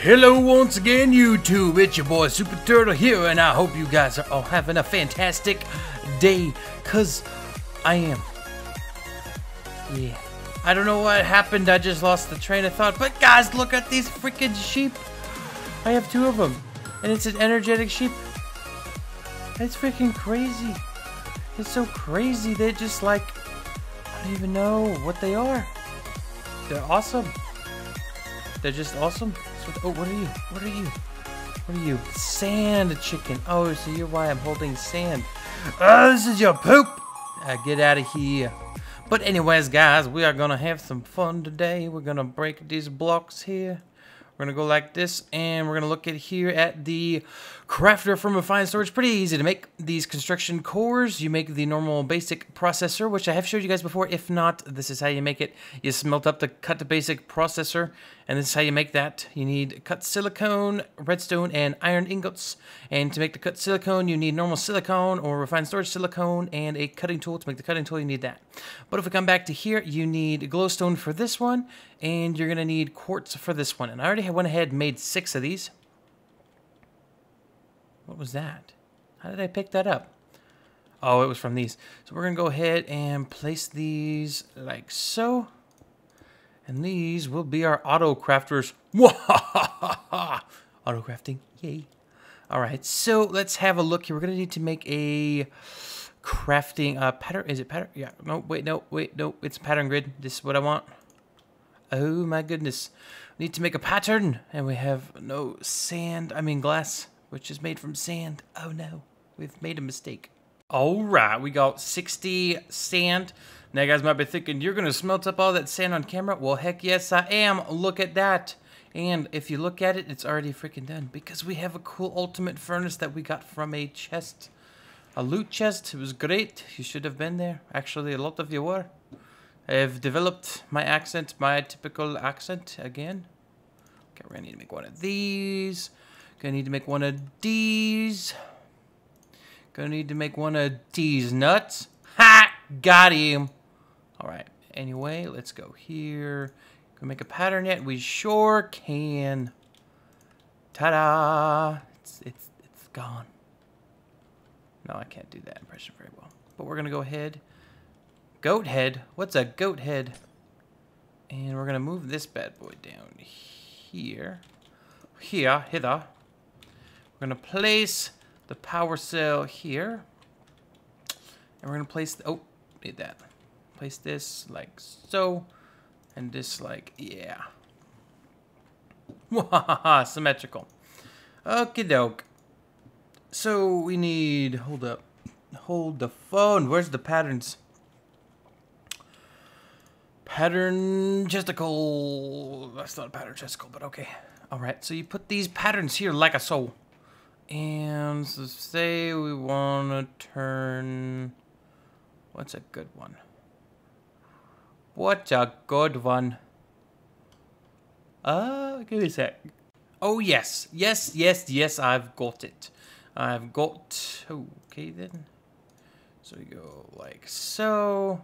Hello once again, YouTube. It's your boy Superturtle here, and I hope you guys are all having a fantastic day, cause I am. Yeah. I don't know what happened, I just lost the train of thought, but guys, look at these freaking sheep. I have two of them, and it's an energetic sheep. It's freaking crazy. It's so crazy, they're just like, I don't even know what they are. They're awesome. They're just awesome. So, oh, what are you? What are you? What are you? Sand chicken. Oh, so you're why I'm holding sand. Oh, this is your poop. Uh, get out of here. But anyways, guys, we are gonna have some fun today. We're gonna break these blocks here. We're gonna go like this, and we're gonna look at here at the crafter from a Refined Storage. Pretty easy to make these construction cores. You make the normal basic processor, which I have showed you guys before. If not, this is how you make it. You smelt up the cut basic processor, and this is how you make that. You need cut silicone, redstone, and iron ingots. And to make the cut silicone, you need normal silicone or refined storage silicone, and a cutting tool. To make the cutting tool, you need that. But if we come back to here, you need glowstone for this one, and you're gonna need quartz for this one. And I already went ahead and made six of these. What was that? How did I pick that up? Oh, it was from these. So we're going to go ahead and place these like so. And these will be our auto crafters. auto crafting. Yay. All right. So let's have a look here. We're going to need to make a crafting uh, pattern. Is it pattern? Yeah. No, wait, no, wait, no. It's pattern grid. This is what I want. Oh my goodness. We need to make a pattern. And we have no sand. I mean glass which is made from sand. Oh no, we've made a mistake. All right, we got 60 sand. Now, you guys might be thinking, you're going to smelt up all that sand on camera? Well, heck yes, I am. Look at that. And if you look at it, it's already freaking done because we have a cool ultimate furnace that we got from a chest. A loot chest. It was great. You should have been there. Actually, a lot of you were. I've developed my accent, my typical accent again. Okay, we're going to need to make one of these. Gonna need to make one of these. Gonna need to make one of these nuts. Ha! Got him. Alright, anyway, let's go here. Can make a pattern yet? We sure can. Ta-da! It's, it's, it's gone. No, I can't do that impression very well. But we're gonna go ahead. Goat head? What's a goat head? And we're gonna move this bad boy down here. Here, hither. We're to place the power cell here. And we're to place, the, oh, need that. Place this like so. And this like, yeah. Wahaha, symmetrical. Okie doke. So we need, hold up. Hold the phone. Where's the patterns? Pattern chesticle. That's not a pattern chesticle, but okay. All right, so you put these patterns here like a so. And so say we want to turn... What's a good one? What's a good one? Uh, give me a sec. Oh, yes. Yes, yes, yes, I've got it. I've got... Okay, then. So we go like so.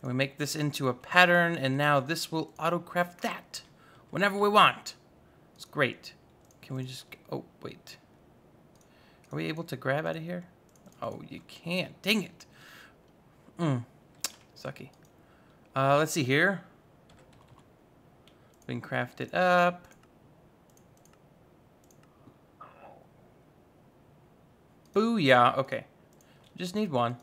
And we make this into a pattern, and now this will autocraft that whenever we want. It's great. Can we just... Oh, wait. Are we able to grab out of here? Oh, you can't. Dang it. Hmm. Sucky. Uh, let's see here. We can craft it up. Booyah. Okay. Just need one.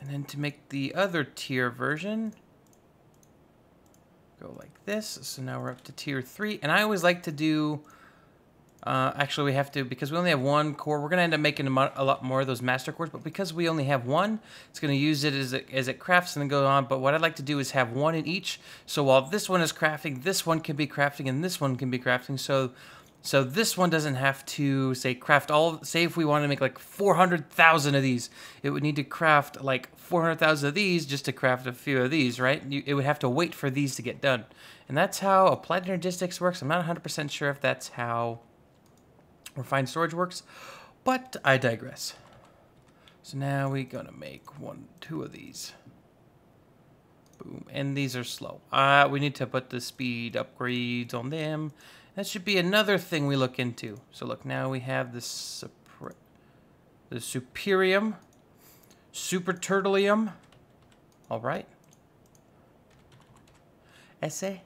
And then to make the other tier version, go like this. So now we're up to tier 3. And I always like to do uh, actually, we have to, because we only have one core, we're going to end up making a, a, lot more of those master cores, but because we only have one, it's going to use it as, it as it crafts and then go on. But what I'd like to do is have one in each. So while this one is crafting, this one can be crafting, and this one can be crafting. So so this one doesn't have to, say, craft all, say if we want to make like 400,000 of these, it would need to craft like 400,000 of these just to craft a few of these, right? You, it would have to wait for these to get done. And that's how Applied Energistics works. I'm not 100% sure if that's how refined storage works, but I digress. So now we're gonna make one, two of these. Boom, and these are slow. Uh, we need to put the speed upgrades on them, That should be another thing we look into. So look, now we have the, super, the Superium, Super Turtleium. All right. Essay?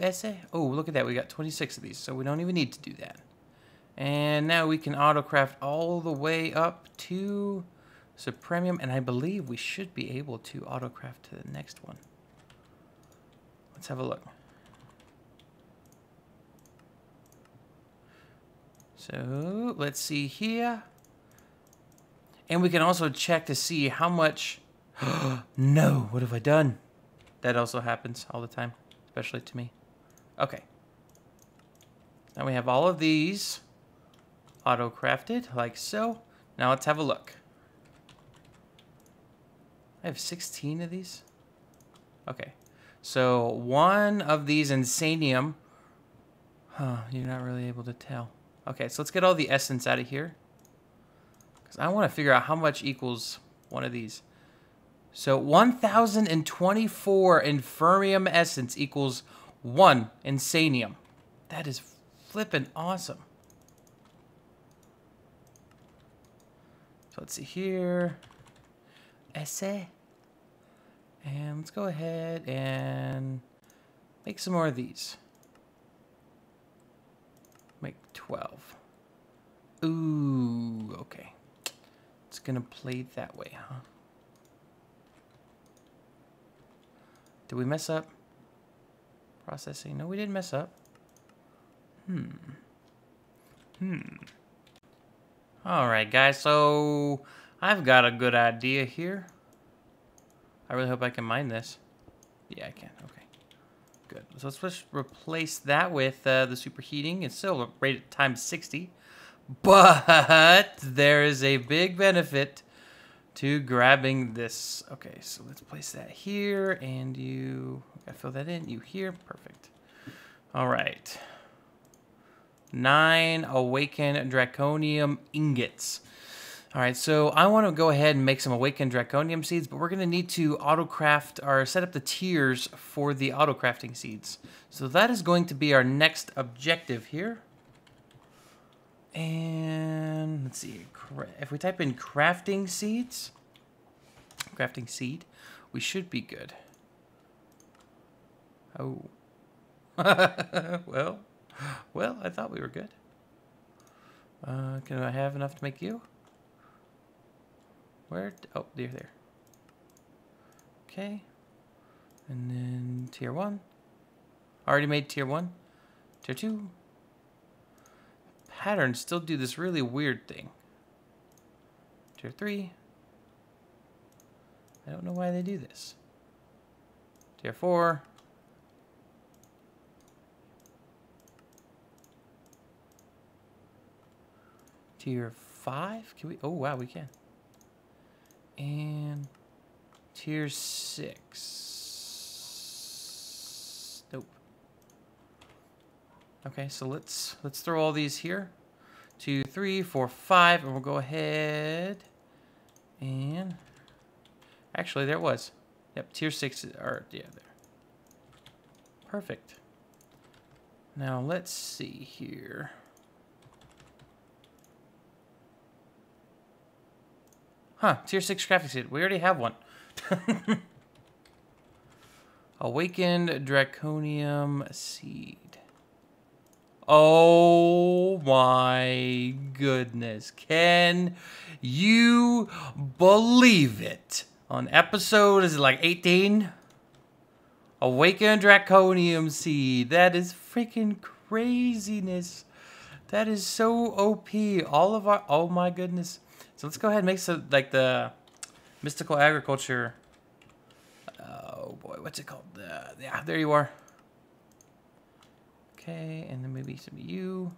Essay? Oh, look at that. We got 26 of these, so we don't even need to do that. And now we can autocraft all the way up to Supremium, and I believe we should be able to autocraft to the next one. Let's have a look. So let's see here. And we can also check to see how much... no, what have I done? That also happens all the time, especially to me. Okay. Now we have all of these auto-crafted, like so. Now let's have a look. I have 16 of these? Okay. So one of these Insanium... Huh, you're not really able to tell. Okay, so let's get all the essence out of here. Because I want to figure out how much equals one of these. So 1,024 Inferium Essence equals 1 Insanium. That is flippin' awesome. Let's see here. Essay. And let's go ahead and make some more of these. Make 12. Ooh, okay. It's gonna play that way, huh? Did we mess up? Processing. No, we didn't mess up. Hmm. Hmm. Alright, guys, so I've got a good idea here. I really hope I can mine this. Yeah, I can. Okay. Good. So let's just replace that with uh, the superheating. It's still rated times 60. But there is a big benefit to grabbing this. Okay, so let's place that here, and you, I fill that in, you here, perfect. All right. Nine Awakened Draconium Ingots. All right, so I want to go ahead and make some Awakened Draconium seeds, but we're going to need to autocraft or set up the tiers for the autocrafting seeds. So that is going to be our next objective here. And let's see, if we type in crafting seeds, crafting seed, we should be good. Oh. well, well, I thought we were good. Uh, can I have enough to make you? Where? Oh, there, there. Okay. And then tier one. Already made tier one. Tier two patterns still do this really weird thing. Tier 3. I don't know why they do this. Tier 4. Tier 5? Can we? Oh, wow, we can. And tier 6. Nope. Okay, so let's let's throw all these here. Two, three, four, five, and we'll go ahead and actually there was. Yep, tier six or yeah there. Perfect. Now let's see here. Huh, tier 6 crafting seed. We already have one. Awakened Draconium Seed. Oh my goodness. Can you believe it? On episode, is it like 18? Awakened Draconium Seed. That is freaking craziness. That is so OP. All of our, oh my goodness. So let's go ahead and make some, like the mystical agriculture. Oh boy, what's it called? Uh, yeah, there you are. Okay, and then maybe some U.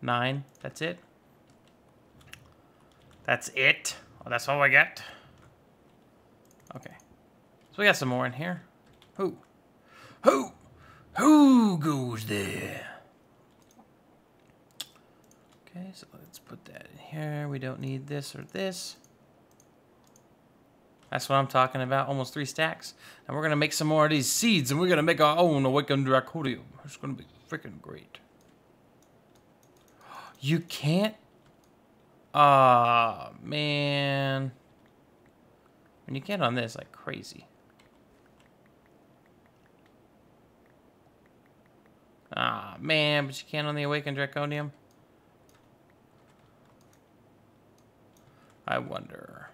Nine. That's it. That's it. Oh, that's all I got. Okay. So we got some more in here. Who? Who? Who goes there? Okay, so let's put that in here. We don't need this or this. That's what I'm talking about. Almost three stacks. And we're going to make some more of these seeds, and we're going to make our own Awakened Draconium. It's going to be freaking great. You can't. Ah, uh, man. When you get on this like crazy. Ah, man, but you can't on the Awakened Draconium. I wonder.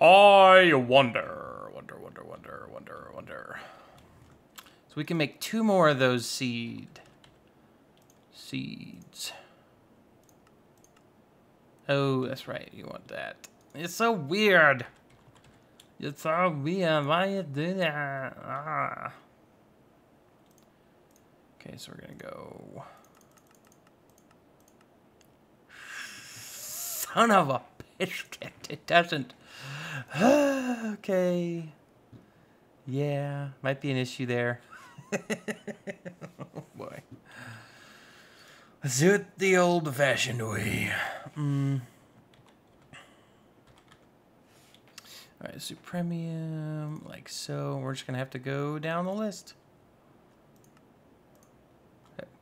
I wonder. Wonder, wonder, wonder, wonder, wonder. So we can make two more of those seed. Seeds. Oh, that's right. You want that. It's so weird. It's so weird. Why you do that? Ah. Okay, so we're gonna go. Son of a biscuit! It doesn't. okay. Yeah, might be an issue there. oh boy. Let's do it the old-fashioned way. Mm. All right, Supremium, like so. We're just gonna have to go down the list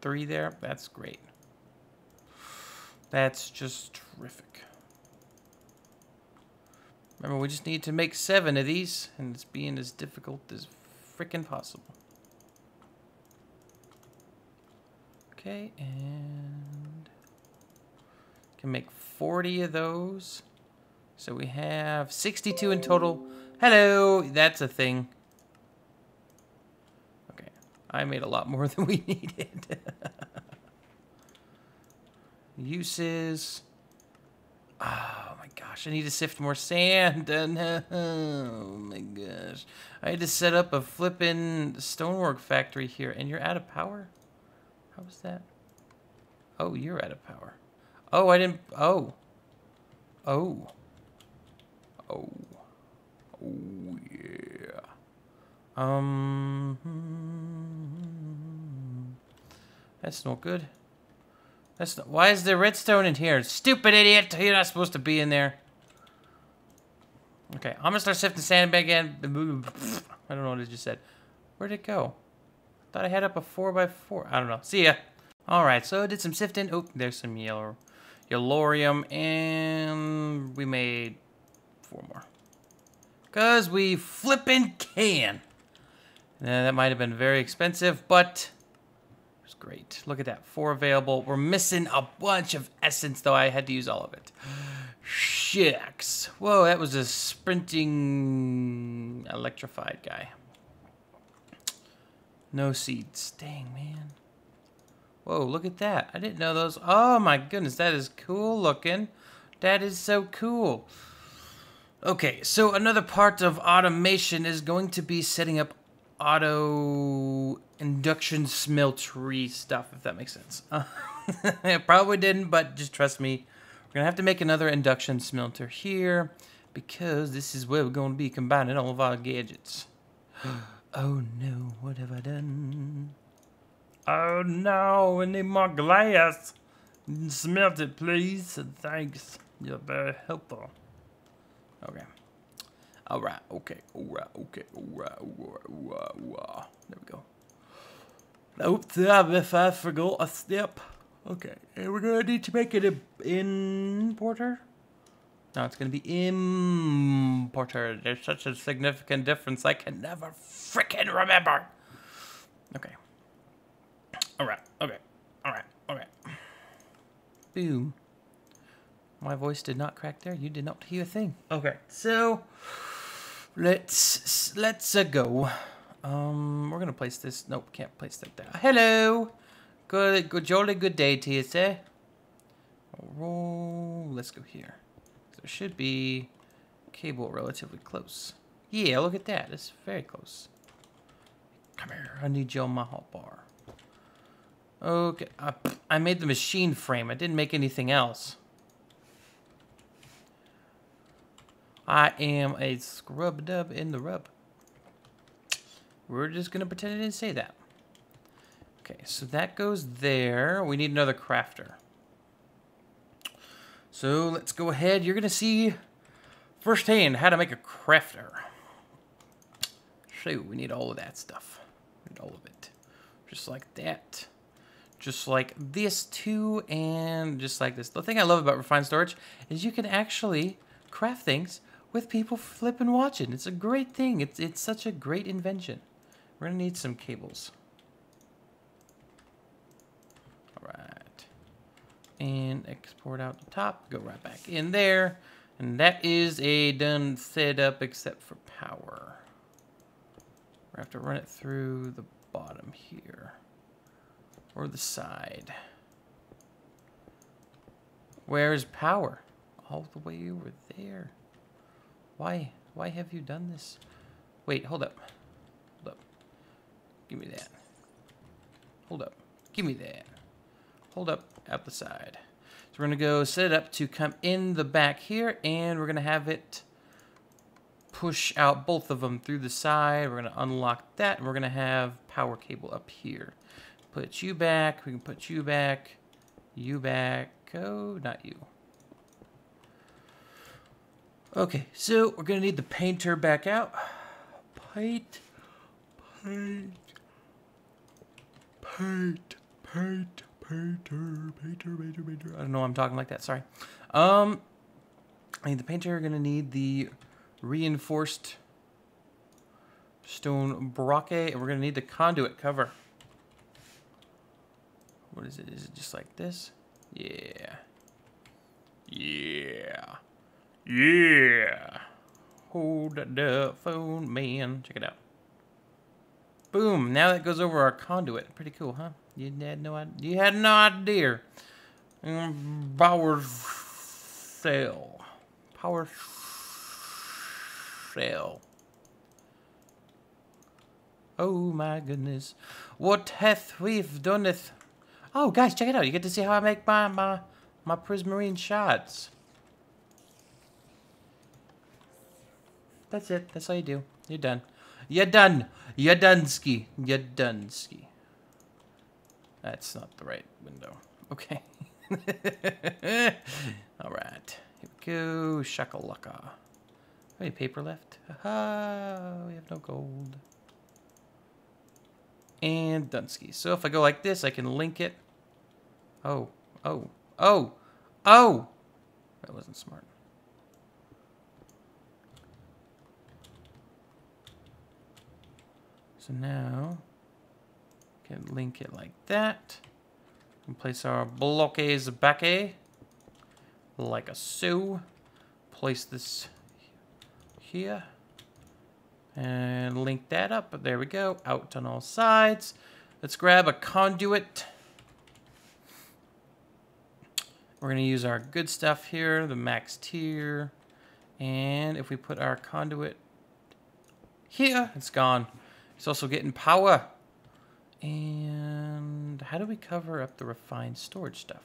three there. That's great. That's just terrific. Remember, we just need to make seven of these, and it's being as difficult as freaking possible. Okay, and can make 40 of those. So we have 62 in total. Hello, that's a thing. Okay, I made a lot more than we needed. Uses. Gosh, I need to sift more sand. oh my gosh. I had to set up a flippin' stonework factory here, and you're out of power? How was that? Oh, you're out of power. Oh, I didn't. Oh. Oh. Oh. Oh, yeah. Um. That's not good. That's not, why is there redstone in here? Stupid idiot! You're not supposed to be in there. Okay, I'm gonna start sifting sand again. I don't know what I just said. Where'd it go? Thought I had up a 4x4. I don't know. See ya. Alright, so I did some sifting. Oh, there's some yellow, yellorium, and we made four more. Because we flippin' can. Now, that might have been very expensive, but it was great. Look at that, four available. We're missing a bunch of essence, though. I had to use all of it. Shucks. Whoa, that was a sprinting electrified guy. No seeds. Dang, man. Whoa, look at that. I didn't know those. Oh, my goodness. That is cool looking. That is so cool. Okay, so another part of automation is going to be setting up auto induction smeltery stuff, if that makes sense. Uh, it probably didn't, but just trust me. We're going to have to make another induction smelter here because this is where we're going to be combining all of our gadgets. oh no, what have I done? Oh no, we need more glass. Smelt it, please. Thanks. You're very helpful. Okay. All right, okay, all right, okay, all right, all right, all right, all right. There we go. Nope, if I forgot a step. Okay, and we're gonna need to make it an importer. No, it's gonna be importer. There's such a significant difference. I can never freaking remember. Okay. All right. Okay. All right. Okay. Boom. My voice did not crack there. You did not hear a thing. Okay. So. Let's let's uh, go. Um, we're gonna place this. Nope, can't place that there. Hello. Good, good, jolly good day to you, sir. Roll. Let's go here. There should be cable relatively close. Yeah, look at that. It's very close. Come here. I need you on my hot bar. Okay. I, I made the machine frame. I didn't make anything else. I am a scrub dub in the rub. We're just going to pretend I didn't say that. Okay, so that goes there. We need another crafter. So let's go ahead. You're going to see firsthand how to make a crafter. So we need all of that stuff. We need all of it. Just like that. just like this too, and just like this. The thing I love about refined storage is you can actually craft things with people flipping watching. It's a great thing. It's it's such a great invention. We're gonna need some cables. All right, and export out the top. Go right back in there, and that is a done setup except for power. We have to run it through the bottom here. Or the side. Where's power? All the way over there. Why? Why have you done this? Wait, hold up. Hold up. Give me that. Hold up. Give me that. Hold up out the side. So we're going to go set it up to come in the back here, and we're going to have it push out both of them through the side. We're going to unlock that, and we're going to have power cable up here. Put you back. We can put you back. You back. Oh, not you. Okay, so we're going to need the painter back out. Paint. Paint. Paint. Paint. Painter. Painter. Painter. Painter. I don't know why I'm talking like that. Sorry. Um, I need the painter. Going to need the reinforced stone broquet, and we're going to need the conduit cover. What is it? Is it just like this? Yeah. Yeah. Yeah. Hold the phone, man. Check it out. Boom. Now that goes over our conduit. Pretty cool, huh? You had no idea. You had no idea. Power cell. Power cell. Oh my goodness. What hath we've done it? Oh, guys, check it out. You get to see how I make my, my, my prismarine shots. That's it. That's all you do. You're done. You're done. You're done, ski. You're done, ski. That's not the right window. Okay. all right. Here we go. Shakalaka. Any paper left? Ah, we have no gold. And Dunsky. So if I go like this, I can link it. Oh, oh, oh, oh! That wasn't smart. So now, can link it like that. And place our bloques back A, like a so. Place this here. And link that up. But There we go. Out on all sides. Let's grab a conduit. We're going to use our good stuff here, the max tier. And if we put our conduit here, it's gone. It's also getting power. And how do we cover up the refined storage stuff?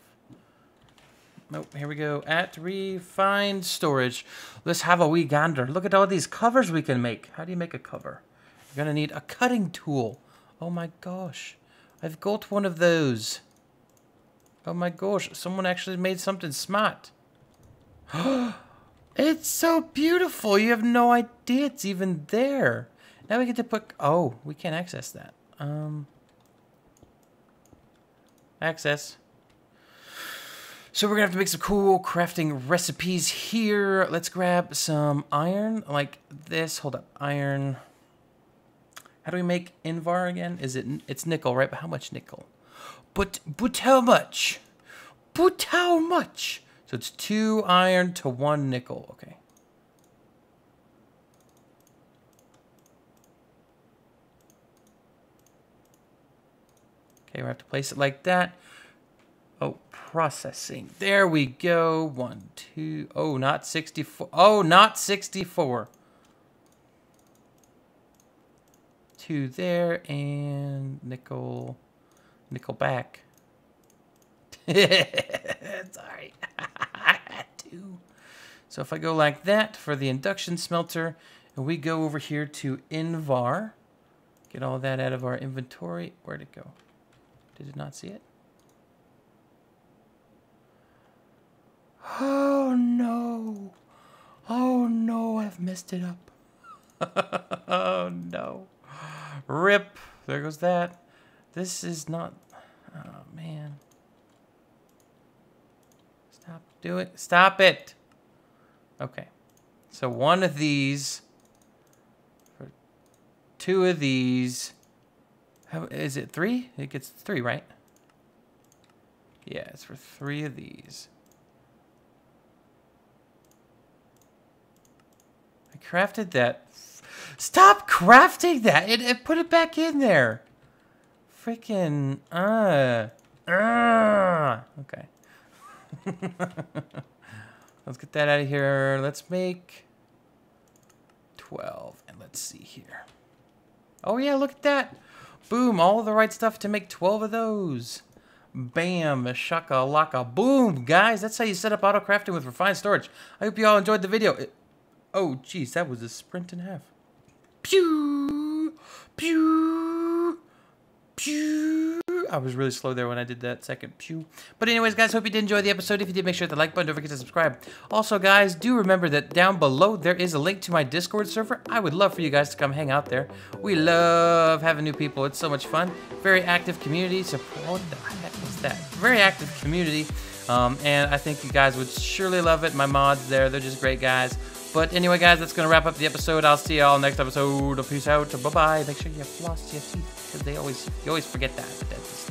Nope, here we go. At refined storage. Let's have a wee gander. Look at all these covers we can make. How do you make a cover? You're going to need a cutting tool. Oh my gosh. I've got one of those. Oh my gosh. Someone actually made something smart. it's so beautiful. You have no idea it's even there. Now we get to put... Oh, we can't access that. Um, Access. So we're gonna have to make some cool crafting recipes here. Let's grab some iron like this. Hold up, iron. How do we make Invar again? Is it, it's nickel, right? But how much nickel? But, but how much? But how much? So it's two iron to one nickel, okay. Okay, we have to place it like that. Oh, processing. There we go. One, two. Oh, not 64. Oh, not 64. Two there and nickel, nickel back. Sorry. two. So if I go like that for the induction smelter, and we go over here to Invar, get all that out of our inventory. Where'd it go? Did it not see it? Oh no. Oh no, I've messed it up. oh no. Rip. There goes that. This is not. Oh man. Stop. Do it. Stop it. Okay. So one of these. Two of these. How, is it three? It gets three, right? Yeah, it's for three of these. I crafted that. Stop crafting that! It, it put it back in there. Freaking, uh, uh. Okay. let's get that out of here. Let's make 12. And let's see here. Oh, yeah, look at that. Boom, all the right stuff to make 12 of those. Bam, shaka laka boom. Guys, that's how you set up auto crafting with refined storage. I hope you all enjoyed the video. It, oh, geez, that was a sprint a half. Pew! Pew! I was really slow there when I did that second pew. But anyways, guys, hope you did enjoy the episode. If you did, make sure to hit the like button. Don't forget to subscribe. Also, guys, do remember that down below there is a link to my Discord server. I would love for you guys to come hang out there. We love having new people. It's so much fun. Very active community. What the heck was that? Very active community. Um, and I think you guys would surely love it. My mods there, they're just great guys. But anyway, guys, that's going to wrap up the episode. I'll see y'all next episode. Peace out. Bye-bye. Make sure you floss your teeth because they always, you always forget that.